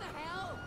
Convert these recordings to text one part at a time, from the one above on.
the hell?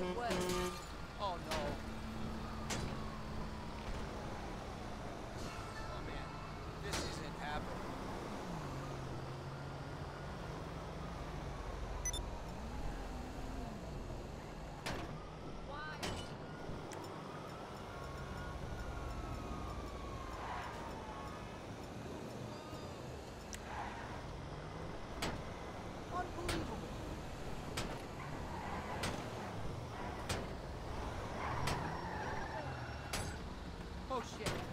No shit.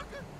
Motherfucker!